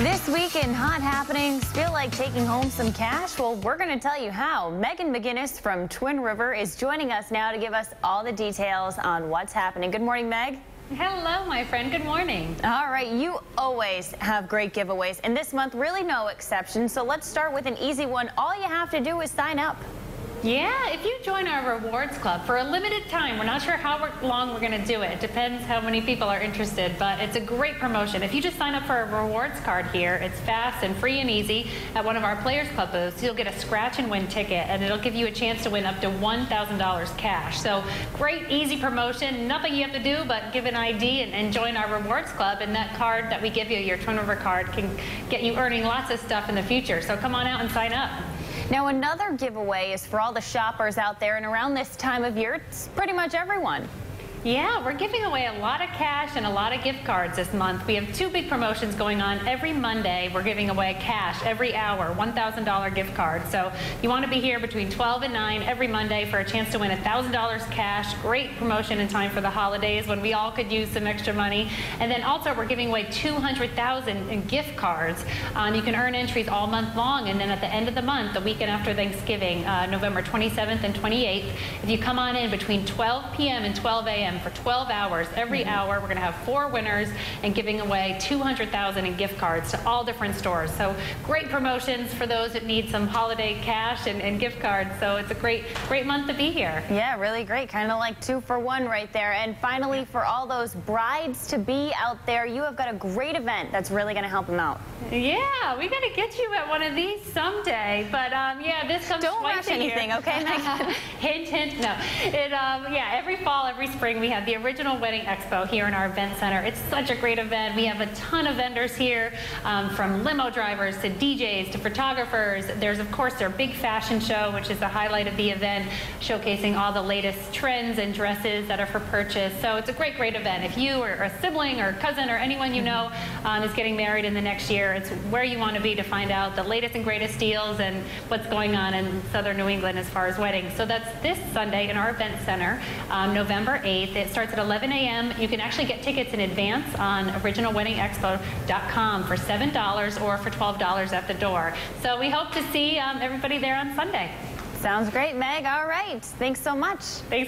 This week in Hot Happenings, feel like taking home some cash? Well, we're going to tell you how. Megan McGinnis from Twin River is joining us now to give us all the details on what's happening. Good morning, Meg. Hello, my friend. Good morning. All right, you always have great giveaways, and this month, really no exception. So let's start with an easy one. All you have to do is sign up. Yeah, if you join our rewards club for a limited time, we're not sure how long we're going to do it. It depends how many people are interested, but it's a great promotion. If you just sign up for a rewards card here, it's fast and free and easy. At one of our Players Club booths, you'll get a scratch and win ticket, and it'll give you a chance to win up to $1,000 cash. So great, easy promotion. Nothing you have to do but give an ID and, and join our rewards club, and that card that we give you, your Twin River card, can get you earning lots of stuff in the future. So come on out and sign up. Now, another giveaway is for all the shoppers out there, and around this time of year, it's pretty much everyone. Yeah, we're giving away a lot of cash and a lot of gift cards this month. We have two big promotions going on. Every Monday, we're giving away cash every hour, $1,000 gift card. So you want to be here between 12 and 9 every Monday for a chance to win $1,000 cash. Great promotion in time for the holidays when we all could use some extra money. And then also, we're giving away 200,000 in gift cards. Um, you can earn entries all month long. And then at the end of the month, the weekend after Thanksgiving, uh, November 27th and 28th, if you come on in between 12 p.m. and 12 a.m., for 12 hours. Every mm -hmm. hour, we're going to have four winners and giving away 200,000 in gift cards to all different stores. So great promotions for those that need some holiday cash and, and gift cards. So it's a great, great month to be here. Yeah, really great. Kind of like two for one right there. And finally, for all those brides to be out there, you have got a great event that's really going to help them out. Yeah, we got to get you at one of these someday. But um, comes Don't rush anything, okay, Megan? hint, hint. No, it um, yeah, every fall, every spring, we have the original Wedding Expo here in our event center. It's such a great event. We have a ton of vendors here, um, from limo drivers to DJs to photographers. There's, of course, their big fashion show, which is the highlight of the event, showcasing all the latest trends and dresses that are for purchase. So it's a great, great event. If you or a sibling or cousin or anyone you know um, is getting married in the next year, it's where you want to be to find out the latest and greatest deals and what's going on in southern New England as far as weddings. So that's this Sunday in our event center, um, November 8th. It starts at 11 a.m. You can actually get tickets in advance on originalweddingexpo.com for $7 or for $12 at the door. So we hope to see um, everybody there on Sunday. Sounds great, Meg. All right. Thanks so much. Thanks.